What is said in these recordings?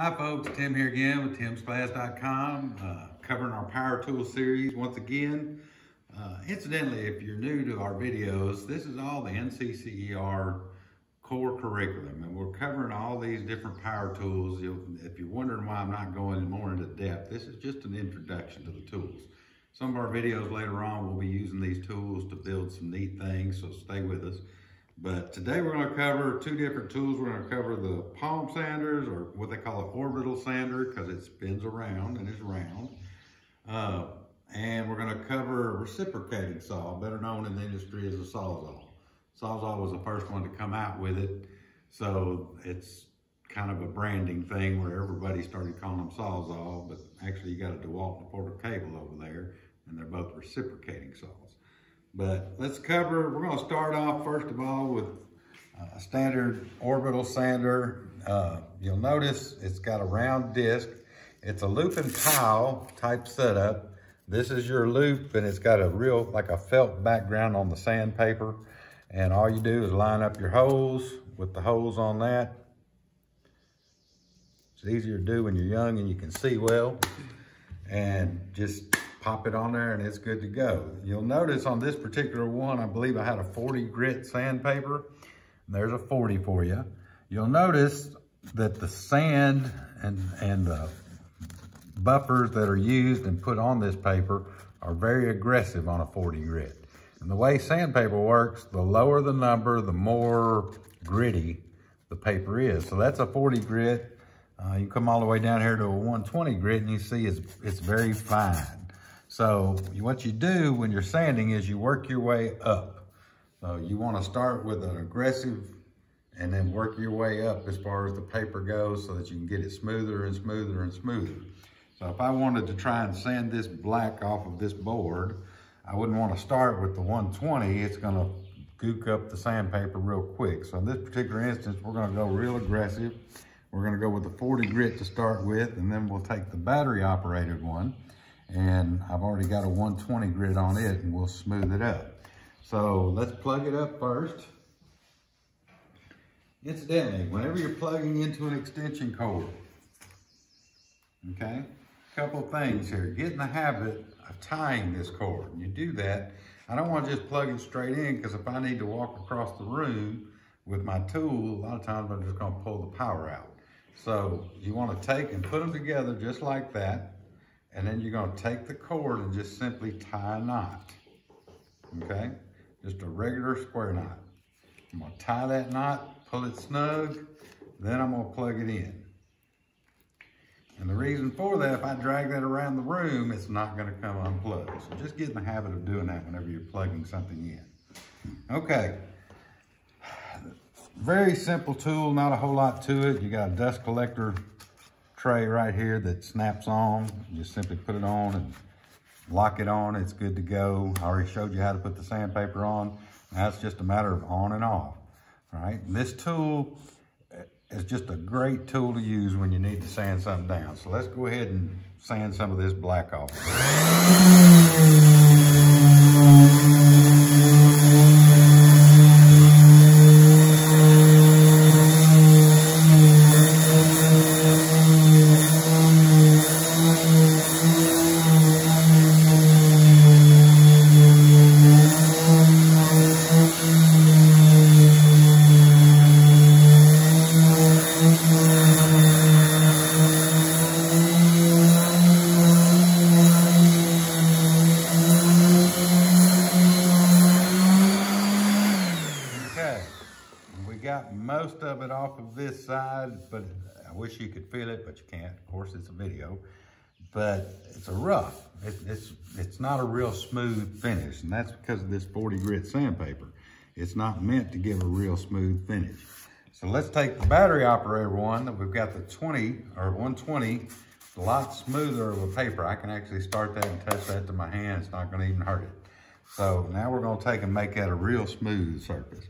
Hi folks, Tim here again with timsclass.com, uh, covering our power tool series once again. Uh, incidentally, if you're new to our videos, this is all the NCCER core curriculum and we're covering all these different power tools. You'll, if you're wondering why I'm not going more into depth, this is just an introduction to the tools. Some of our videos later on we'll be using these tools to build some neat things, so stay with us. But today we're going to cover two different tools. We're going to cover the palm sanders or what they call an orbital sander because it spins around and is round. Uh, and we're going to cover a reciprocating saw, better known in the industry as a sawzall. Sawzall was the first one to come out with it. So it's kind of a branding thing where everybody started calling them Sawzall, but actually you got a DeWalt and a Porter cable over there and they're both reciprocating saws. But let's cover, we're gonna start off first of all with a standard orbital sander. Uh, you'll notice it's got a round disc. It's a loop and pile type setup. This is your loop and it's got a real, like a felt background on the sandpaper. And all you do is line up your holes with the holes on that. It's easier to do when you're young and you can see well. And just pop it on there and it's good to go. You'll notice on this particular one, I believe I had a 40 grit sandpaper. There's a 40 for you. You'll notice that the sand and, and the buffers that are used and put on this paper are very aggressive on a 40 grit. And the way sandpaper works, the lower the number, the more gritty the paper is. So that's a 40 grit. Uh, you come all the way down here to a 120 grit and you see it's, it's very fine. So what you do when you're sanding is you work your way up. So you want to start with an aggressive and then work your way up as far as the paper goes so that you can get it smoother and smoother and smoother. So if I wanted to try and sand this black off of this board, I wouldn't want to start with the 120. It's going to gook up the sandpaper real quick. So in this particular instance, we're going to go real aggressive. We're going to go with the 40 grit to start with, and then we'll take the battery operated one and I've already got a 120 grit on it and we'll smooth it up. So let's plug it up first. Incidentally, whenever you're plugging into an extension cord, okay, a couple things here. Get in the habit of tying this cord. You do that. I don't want to just plug it straight in because if I need to walk across the room with my tool, a lot of times I'm just going to pull the power out. So you want to take and put them together just like that. And then mm-hmm. you're gonna take the cord and just simply tie a knot, okay? Just a regular square knot. I'm gonna tie that knot, pull it snug, then I'm gonna plug it in. And the reason for that, if I drag that around the room, it's not gonna come unplugged. So just get in the habit of doing that whenever you're plugging something in. Okay. Very simple tool, not a whole lot to it. You got a dust collector tray right here that snaps on. You just simply put it on and lock it on. It's good to go. I already showed you how to put the sandpaper on. Now it's just a matter of on and off. All right. This tool is just a great tool to use when you need to sand something down. So let's go ahead and sand some of this black off. Of it off of this side, but I wish you could feel it, but you can't. Of course, it's a video. But it's a rough. It, it's, it's not a real smooth finish, and that's because of this 40 grit sandpaper. It's not meant to give a real smooth finish. So let's take the battery operator one that we've got the 20 or 120, a lot smoother of a paper. I can actually start that and touch that to my hand. It's not gonna even hurt it. So now we're gonna take and make that a real smooth surface.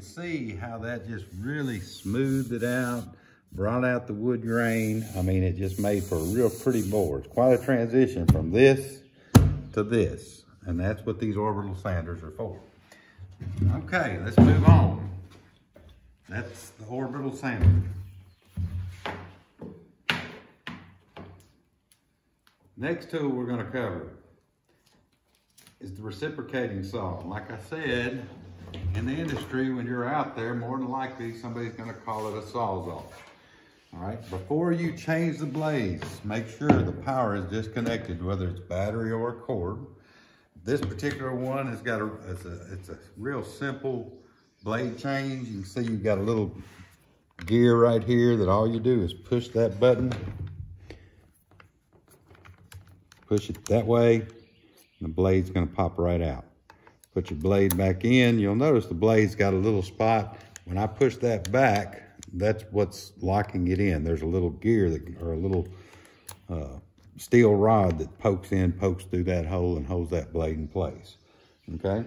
See how that just really smoothed it out, brought out the wood grain. I mean, it just made for a real pretty board. It's quite a transition from this to this. And that's what these orbital sanders are for. Okay, let's move on. That's the orbital sander. Next tool we're gonna cover is the reciprocating saw. Like I said, in the industry, when you're out there, more than likely somebody's gonna call it a sawzall. All right, before you change the blades, make sure the power is disconnected, whether it's battery or cord. This particular one has got a, it's a, it's a real simple blade change. You can see you've got a little gear right here that all you do is push that button Push it that way, and the blade's gonna pop right out. Put your blade back in. You'll notice the blade's got a little spot. When I push that back, that's what's locking it in. There's a little gear that, or a little uh, steel rod that pokes in, pokes through that hole and holds that blade in place, okay?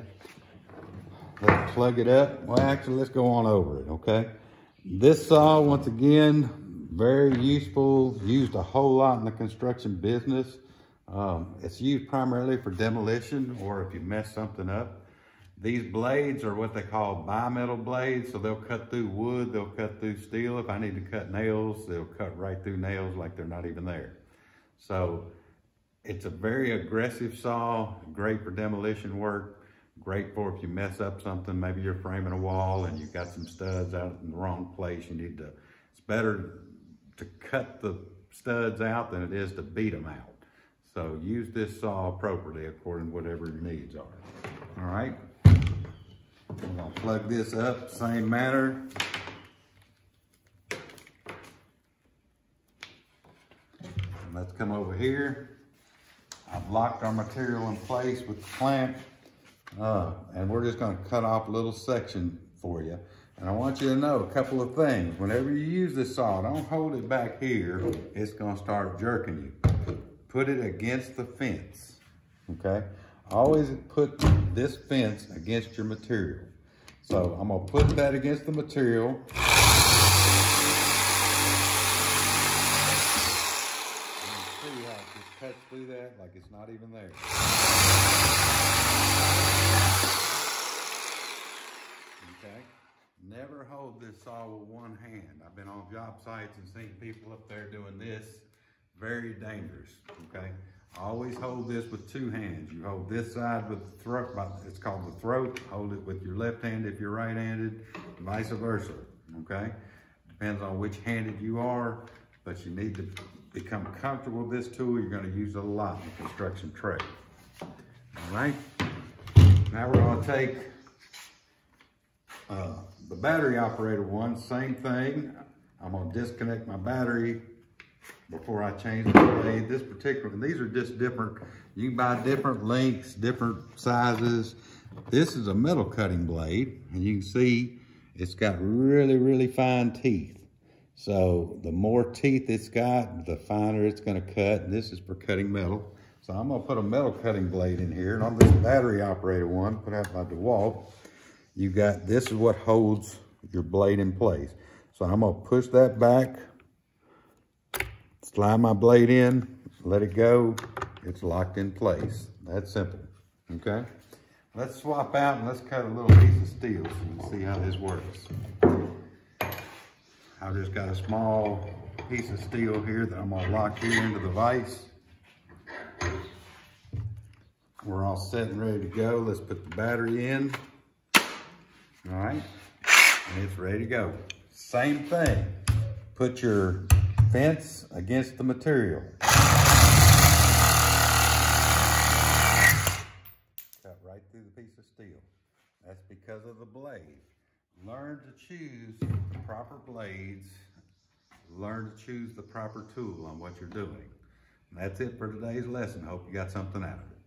Let's plug it up. Well, actually, let's go on over it, okay? This saw, once again, very useful, used a whole lot in the construction business. Um, it's used primarily for demolition or if you mess something up. These blades are what they call bimetal blades, so they'll cut through wood, they'll cut through steel. If I need to cut nails, they'll cut right through nails like they're not even there. So it's a very aggressive saw, great for demolition work, great for if you mess up something, maybe you're framing a wall and you've got some studs out in the wrong place, you need to, it's better to cut the studs out than it is to beat them out. So use this saw appropriately according to whatever your needs are. All right. I'm gonna plug this up, same manner. let's come over here. I've locked our material in place with the clamp. Uh, and we're just gonna cut off a little section for you. And I want you to know a couple of things. Whenever you use this saw, don't hold it back here. It's gonna start jerking you put it against the fence, okay? Always put this fence against your material. So I'm gonna put that against the material. see how it just cuts through that like it's not even there. Okay? Never hold this saw with one hand. I've been on job sites and seen people up there doing this very dangerous, okay? Always hold this with two hands. You hold this side with the throat, it's called the throat. Hold it with your left hand if you're right-handed, vice versa, okay? Depends on which handed you are, but you need to become comfortable with this tool. You're gonna use a lot in the construction trade. All right? Now we're gonna take uh, the battery operator one, same thing. I'm gonna disconnect my battery before I change the blade. This particular, and these are just different. You can buy different lengths, different sizes. This is a metal cutting blade, and you can see it's got really, really fine teeth. So the more teeth it's got, the finer it's gonna cut. And this is for cutting metal. So I'm gonna put a metal cutting blade in here. And on this battery operated one, put out by DeWalt, you got, this is what holds your blade in place. So I'm gonna push that back slide my blade in, let it go, it's locked in place. That's simple, okay? Let's swap out and let's cut a little piece of steel so you can see how this works. I've just got a small piece of steel here that I'm gonna lock here into the vise. We're all set and ready to go. Let's put the battery in. All right, and it's ready to go. Same thing. Put your fence against the material. Cut right through the piece of steel. That's because of the blade. Learn to choose the proper blades. Learn to choose the proper tool on what you're doing. And that's it for today's lesson. Hope you got something out of it.